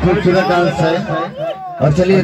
खूबसूरत डांस है। और चलिए